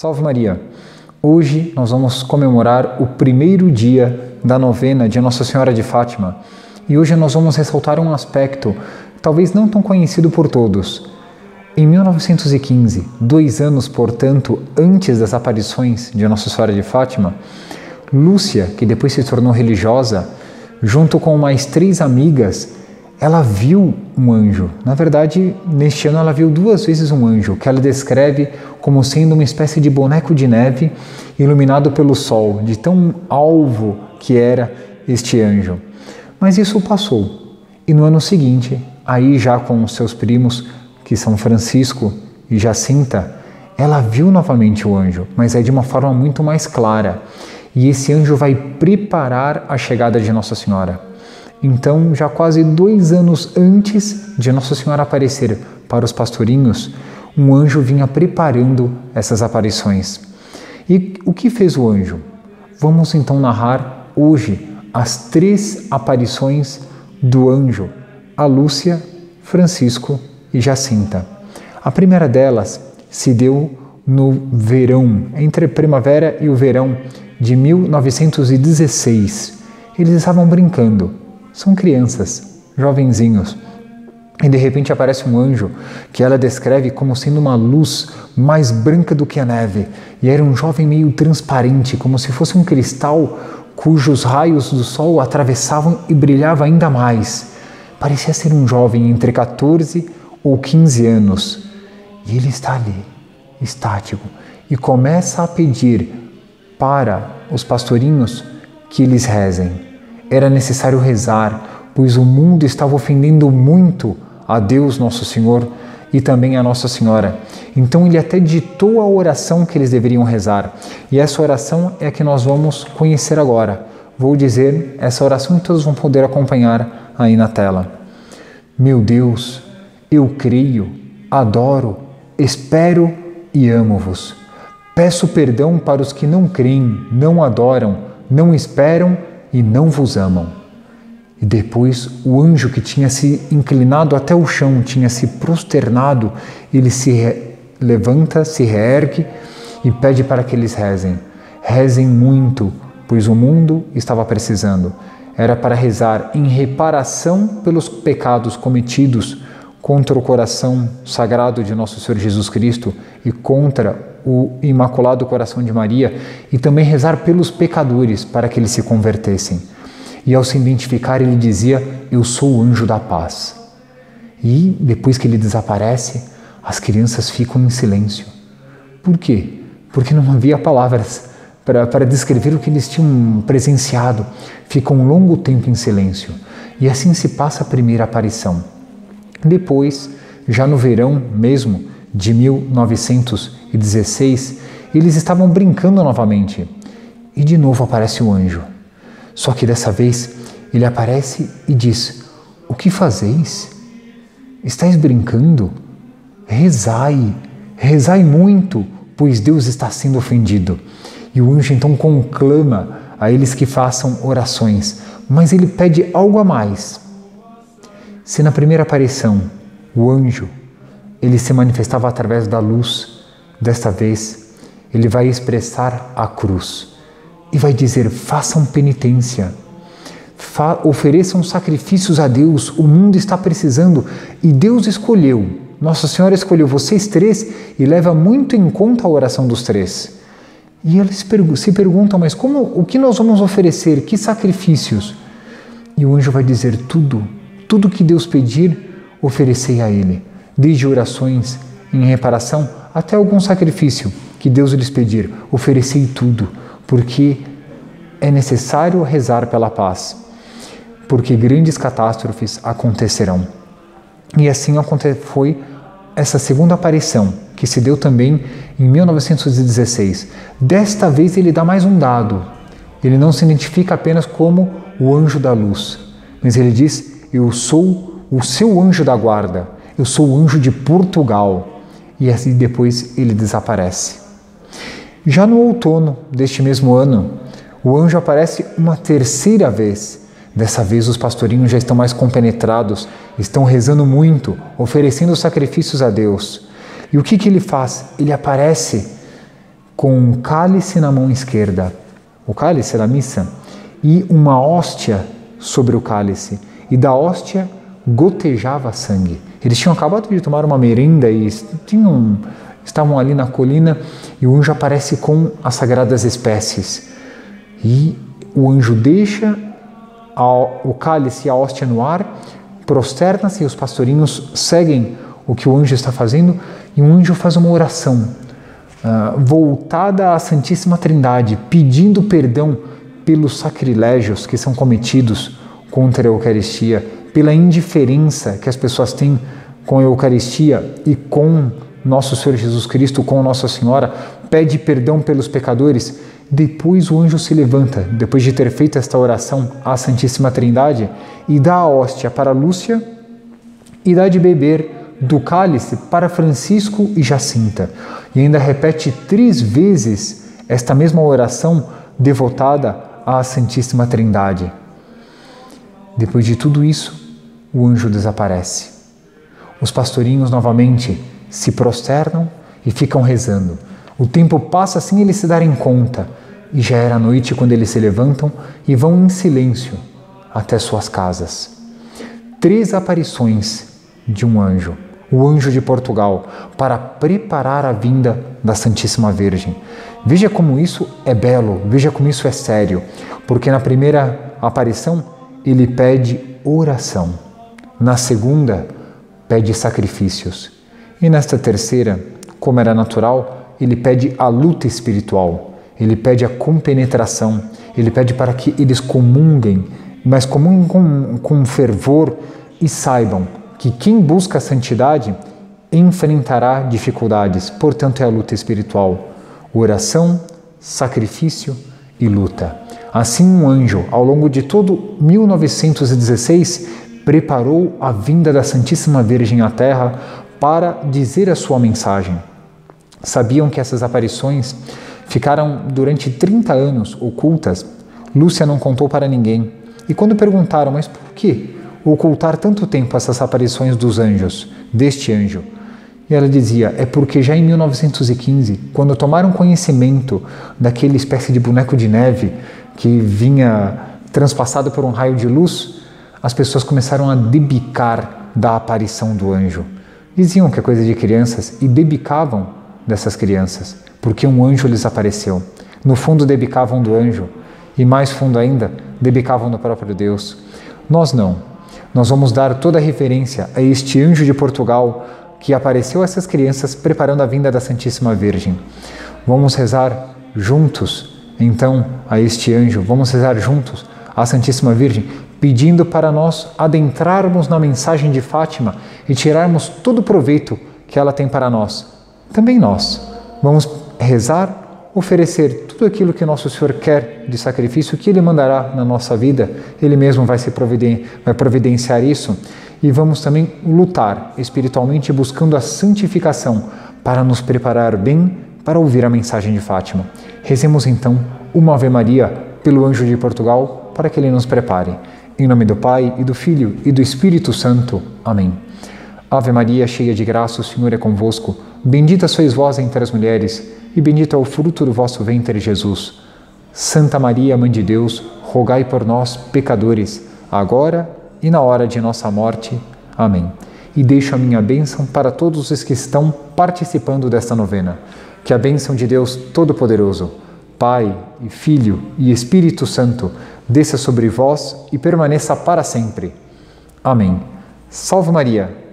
Salve Maria! Hoje nós vamos comemorar o primeiro dia da novena de Nossa Senhora de Fátima e hoje nós vamos ressaltar um aspecto talvez não tão conhecido por todos. Em 1915, dois anos, portanto, antes das aparições de Nossa Senhora de Fátima, Lúcia, que depois se tornou religiosa, junto com mais três amigas, ela viu um anjo. Na verdade, neste ano ela viu duas vezes um anjo, que ela descreve como sendo uma espécie de boneco de neve iluminado pelo sol, de tão alvo que era este anjo. Mas isso passou. E no ano seguinte, aí já com os seus primos, que são Francisco e Jacinta, ela viu novamente o anjo, mas é de uma forma muito mais clara. E esse anjo vai preparar a chegada de Nossa Senhora. Então, já quase dois anos antes de Nossa Senhora aparecer para os pastorinhos, um anjo vinha preparando essas aparições. E o que fez o anjo? Vamos então narrar hoje as três aparições do anjo a Lúcia, Francisco e Jacinta. A primeira delas se deu no verão, entre a primavera e o verão de 1916. Eles estavam brincando são crianças, jovenzinhos. E de repente aparece um anjo que ela descreve como sendo uma luz mais branca do que a neve. E era um jovem meio transparente, como se fosse um cristal cujos raios do sol atravessavam e brilhava ainda mais. Parecia ser um jovem entre 14 ou 15 anos. E ele está ali, estático, e começa a pedir para os pastorinhos que eles rezem era necessário rezar, pois o mundo estava ofendendo muito a Deus Nosso Senhor e também a Nossa Senhora. Então ele até ditou a oração que eles deveriam rezar. E essa oração é a que nós vamos conhecer agora. Vou dizer essa oração e todos vão poder acompanhar aí na tela. Meu Deus, eu creio, adoro, espero e amo-vos. Peço perdão para os que não creem, não adoram, não esperam e não vos amam. E depois o anjo que tinha se inclinado até o chão, tinha se prosternado, ele se levanta, se reergue e pede para que eles rezem. Rezem muito, pois o mundo estava precisando. Era para rezar em reparação pelos pecados cometidos contra o coração sagrado de nosso Senhor Jesus Cristo e contra o Imaculado Coração de Maria e também rezar pelos pecadores para que eles se convertessem. E ao se identificar, ele dizia: Eu sou o anjo da paz. E depois que ele desaparece, as crianças ficam em silêncio. Por quê? Porque não havia palavras para, descrever o que eles tinham presenciado. Ficam um longo tempo em silêncio. E assim se passa a primeira aparição. Depois, já no verão mesmo de 1916, eles estavam brincando novamente. E de novo aparece o anjo. Só que dessa vez ele aparece e diz: O que fazeis? Estais brincando? Rezai, rezai muito, pois Deus está sendo ofendido. E o anjo então conclama a eles que façam orações, mas ele pede algo a mais. Se na primeira aparição o anjo ele se manifestava através da luz, desta vez ele vai expressar a cruz e vai dizer: façam penitência, fa ofereçam sacrifícios a Deus, o mundo está precisando e Deus escolheu. Nossa Senhora escolheu vocês três e leva muito em conta a oração dos três. E eles se perguntam, mas como, o que nós vamos oferecer? Que sacrifícios? E o anjo vai dizer tudo tudo que Deus pedir, oferecei a Ele, desde orações em reparação até algum sacrifício que Deus lhes pedir, oferecei tudo, porque é necessário rezar pela paz, porque grandes catástrofes acontecerão. E assim foi essa segunda aparição, que se deu também em 1916. Desta vez ele dá mais um dado. Ele não se identifica apenas como o anjo da luz, mas ele diz eu sou o seu anjo da guarda, eu sou o anjo de Portugal. E assim depois ele desaparece. Já no outono deste mesmo ano, o anjo aparece uma terceira vez. Dessa vez os pastorinhos já estão mais compenetrados, estão rezando muito, oferecendo sacrifícios a Deus. E o que, que ele faz? Ele aparece com um cálice na mão esquerda, o cálice da missa, e uma hóstia sobre o cálice, e da hóstia gotejava sangue. Eles tinham acabado de tomar uma merenda e tinham, estavam ali na colina e o anjo aparece com as sagradas espécies. E o anjo deixa o cálice e a hóstia no ar, prosterna-se e os pastorinhos seguem o que o anjo está fazendo e o anjo faz uma oração uh, voltada à Santíssima Trindade, pedindo perdão pelos sacrilégios que são cometidos contra a Eucaristia, pela indiferença que as pessoas têm com a Eucaristia e com nosso Senhor Jesus Cristo, com Nossa Senhora, pede perdão pelos pecadores. Depois o anjo se levanta, depois de ter feito esta oração à Santíssima Trindade, e dá a hóstia para Lúcia e dá de beber do cálice para Francisco e Jacinta. E ainda repete três vezes esta mesma oração devotada à Santíssima Trindade. Depois de tudo isso, o anjo desaparece. Os pastorinhos novamente se prosternam e ficam rezando. O tempo passa sem eles se darem conta, e já era noite quando eles se levantam e vão em silêncio até suas casas. Três aparições de um anjo, o anjo de Portugal, para preparar a vinda da Santíssima Virgem. Veja como isso é belo, veja como isso é sério, porque na primeira aparição ele pede oração, na segunda, pede sacrifícios, e nesta terceira, como era natural, ele pede a luta espiritual, ele pede a compenetração, ele pede para que eles comunguem, mas comunguem com, com fervor e saibam que quem busca a santidade enfrentará dificuldades, portanto, é a luta espiritual. Oração, sacrifício e luta. Assim, um anjo, ao longo de todo 1916, preparou a vinda da Santíssima Virgem à Terra para dizer a sua mensagem. Sabiam que essas aparições ficaram durante 30 anos ocultas? Lúcia não contou para ninguém. E quando perguntaram, mas por que ocultar tanto tempo essas aparições dos anjos, deste anjo? E ela dizia: é porque já em 1915, quando tomaram conhecimento daquele espécie de boneco de neve que vinha transpassado por um raio de luz, as pessoas começaram a debicar da aparição do anjo. Diziam que é coisa de crianças e debicavam dessas crianças, porque um anjo lhes apareceu. No fundo, debicavam do anjo e, mais fundo ainda, debicavam do próprio Deus. Nós não. Nós vamos dar toda a referência a este anjo de Portugal que apareceu a essas crianças preparando a vinda da Santíssima Virgem. Vamos rezar juntos, então, a este anjo, vamos rezar juntos à Santíssima Virgem, pedindo para nós adentrarmos na mensagem de Fátima e tirarmos todo o proveito que ela tem para nós. Também nós vamos rezar, oferecer tudo aquilo que nosso Senhor quer de sacrifício, que Ele mandará na nossa vida, Ele mesmo vai, se providen vai providenciar isso. E vamos também lutar espiritualmente buscando a santificação para nos preparar bem para ouvir a mensagem de Fátima. Rezemos então uma Ave Maria pelo anjo de Portugal para que ele nos prepare. Em nome do Pai, e do Filho, e do Espírito Santo. Amém. Ave Maria, cheia de graça, o Senhor é convosco. Bendita sois vós entre as mulheres, e bendito é o fruto do vosso ventre, Jesus. Santa Maria, Mãe de Deus, rogai por nós, pecadores, agora e na hora de nossa morte. Amém. E deixo a minha bênção para todos os que estão participando desta novena. Que a bênção de Deus Todo-Poderoso, Pai e Filho e Espírito Santo, desça sobre vós e permaneça para sempre. Amém. Salve Maria!